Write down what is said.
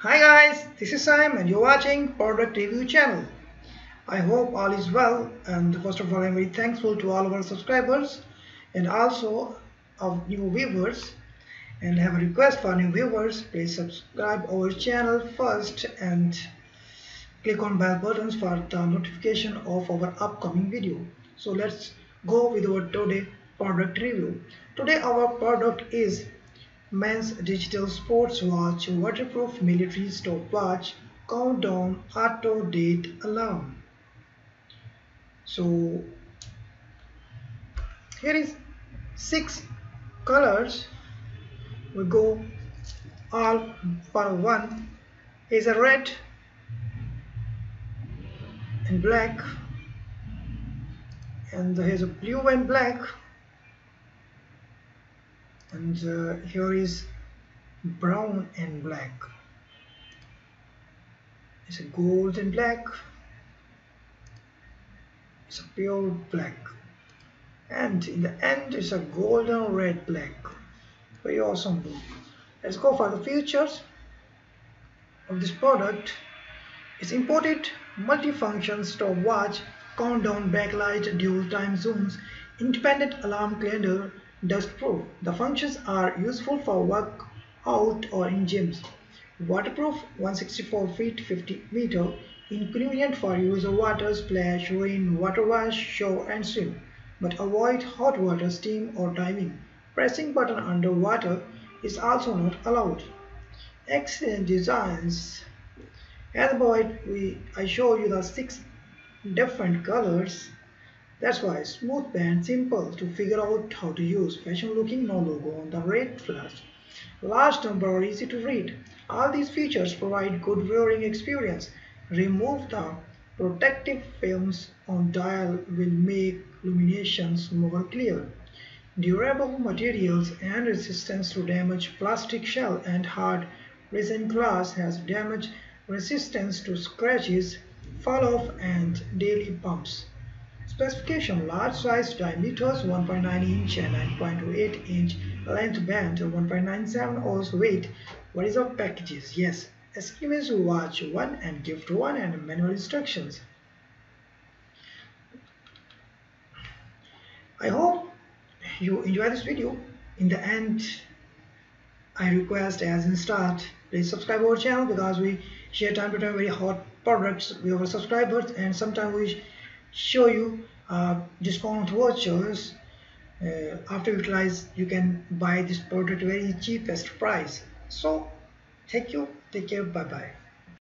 Hi guys, this is Sam and you're watching Product Review channel. I hope all is well and first of all I'm very thankful to all of our subscribers and also of new viewers and have a request for new viewers please subscribe our channel first and click on bell buttons for the notification of our upcoming video. So let's go with our today product review. Today our product is men's digital sports watch waterproof military stopwatch countdown auto date alarm. So here is six colors. We go all for one. Is a red and black. And here's a blue and black and uh, here is brown and black. It's a gold and black. It's a pure black. And in the end it's a golden red black. Very awesome book. Let's go for the features of this product. It's imported multifunction stopwatch countdown backlight dual time zooms independent alarm calendar Dustproof. The functions are useful for work out or in gyms. Waterproof 164 feet 50 meter. Inconvenient for use of water, splash, rain, water wash, shower and swim. But avoid hot water, steam or diving. Pressing button underwater is also not allowed. Excellent designs. As about we I show you the six different colors that's why smooth band simple to figure out how to use fashion looking no logo on the red flash. Large number are easy to read. All these features provide good wearing experience. Remove the protective films on dial will make illuminations more clear. Durable materials and resistance to damage plastic shell and hard resin glass has damage resistance to scratches, fall off and daily bumps. Specification large size diameters 1.9 inch and 9.28 inch length band 1.97 ounce weight. What is our packages? Yes, SKUs watch 1 and gift 1 and manual instructions. I hope you enjoy this video. In the end, I request as in start, please subscribe our channel because we share time to time very hot products with our subscribers and sometimes we show you uh, discount vouchers. Uh, after utilize you can buy this product very cheapest price. So thank you. Take care. Bye bye